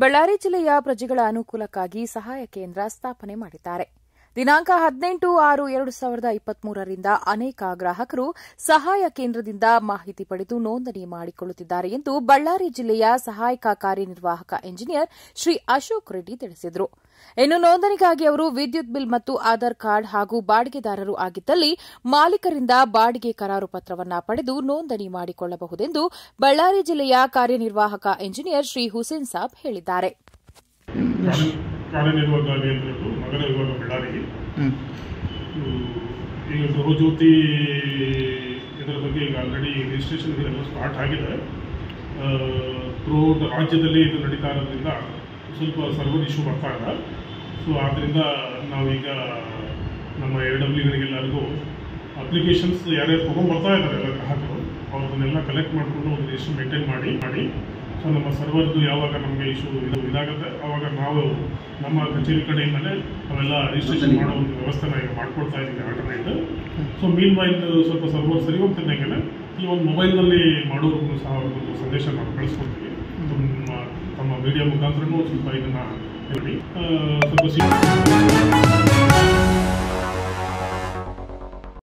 ಬಳ್ಳಾರಿಯ ಪ್ರಜೆಗಳ ಅನುಕೂಲಕ್ಕಾಗಿ ಸಹಾಯ ಕೇಂದ್ರ ಸ್ಥಾಪನೆ ಮಾಡಿದ್ದಾರೆ. ದಿನಾಂಕ ಹದಿನೆಂಟು ಆರು ಎರಡು ಸಾವಿರದ ಇಪ್ಪತ್ಮೂರರಿಂದ ಅನೇಕ ಗ್ರಾಹಕರು ಸಹಾಯ ಕೇಂದ್ರದಿಂದ ಮಾಹಿತಿ ಪಡೆದು ನೋಂದಣಿ ಮಾಡಿಕೊಳ್ಳುತ್ತಿದ್ದಾರೆ ಎಂದು ಬಳ್ಳಾರಿ ಜಿಲ್ಲೆಯ ಸಹಾಯಕ ಕಾರ್ಯನಿರ್ವಾಹಕ ಎಂಜಿನಿಯರ್ ಶ್ರೀ ಅಶೋಕ್ ರೆಡ್ಡಿ ತಿಳಿಸಿದರು. ಇನ್ನು ನೋಂದಣಿಗಾಗಿ ಅವರು ವಿದ್ಯುತ್ ಬಿಲ್ ಮತ್ತು ಆಧಾರ್ ಕಾರ್ಡ್ ಹಾಗೂ ಬಾಡಿಗೆದಾರರು ಆಗಿದ್ದಲ್ಲಿ ಮಾಲೀಕರಿಂದ ಬಾಡಿಗೆ ಕರಾರು ಪತ್ರವನ್ನು ಪಡೆದು ನೋಂದಣಿ ಮಾಡಿಕೊಳ್ಳಬಹುದೆಂದು ಬಳ್ಳಾರಿ ಜಿಲ್ಲೆಯ ಕಾರ್ಯನಿರ್ವಾಹಕ ಎಂಜಿನಿಯರ್ ಶ್ರೀ ಹುಸೇನ್ ಸಾಬ್ ಹೇಳಿದ್ದಾರೆ. ಈಗ ಗೃಹಜ್ಯೋತಿ ಇದರ ಬಗ್ಗೆ ಈಗ ಆಲ್ರೆಡಿ ರಿಜಿಸ್ಟ್ರೇಷನ್ ಸ್ಟಾರ್ಟ್ ಆಗಿದೆ. ಥ್ರೂಔಟ್ ರಾಜ್ಯದಲ್ಲಿ ಇದು ನಡೀತಾ ಇರೋದ್ರಿಂದ ಸ್ವಲ್ಪ ಸರ್ವರ್ ಇಶ್ಯೂ ಬರ್ತಾ ಇಲ್ಲ. ಸೊ ಆದ್ದರಿಂದ ನಾವೀಗ ನಮ್ಮ ಎ ಡಬ್ಲ್ಯೂಗಳಿಗೆಲ್ಲರಿಗೂ ಅಪ್ಲಿಕೇಶನ್ಸ್ ಯಾರ್ಯಾರು ತೊಗೊಂಡ್ಬರ್ತಾ ಇದ್ದಾರೆ ಎಲ್ಲ ಗ್ರಾಹಕರು ಅವ್ರದನ್ನೆಲ್ಲ ಕಲೆಕ್ಟ್ ಮಾಡಿಕೊಂಡು ಒಂದು ಲಿಸ್ಟ್ ಮೇಂಟೈನ್ ಮಾಡಿ ಮಾಡಿ. ಸೊ ನಮ್ಮ ಸರ್ವರ್ದು ಯಾವಾಗ ನಮಗೆ ಇಶ್ಯೂ ಇದು ಇದಾಗುತ್ತೆ ಆವಾಗ ನಾವು ನಮ್ಮ ಕಚೇರಿ ಕಡೆಯಿಂದಲೇ ಅವೆಲ್ಲ ರಿಜಿಸ್ಟ್ರೇಷನ್ ಮಾಡೋ ಒಂದು ವ್ಯವಸ್ಥೆನ ಈಗ ಮಾಡ್ಕೊಳ್ತಾ ಇದ್ದೀವಿ ಆಲ್ಟರ್ನೇಟ್ ಸೊ ಮೀನ್ ವೈಲ್ ಸ್ವಲ್ಪ ಸರ್ವರ್ ಸರಿ ಹೋಗ್ತಿದ್ದಂಗೆ ಈ ಒಂದು ಮೊಬೈಲ್ನಲ್ಲಿ ಮಾಡೋರ್ಗೂ ಸಹ ಒಂದು ಸಂದೇಶ ನಾವು ಕಳಿಸ್ಕೊಡ್ತೀವಿ ತಮ್ಮ ತಮ್ಮ ಮೀಡಿಯಾ ಮುಖಾಂತರನೂ ಸ್ವಲ್ಪ ಇದನ್ನು ಹೇಳಿ ಆ, ಸ್ವಲ್ಪ ಸಿ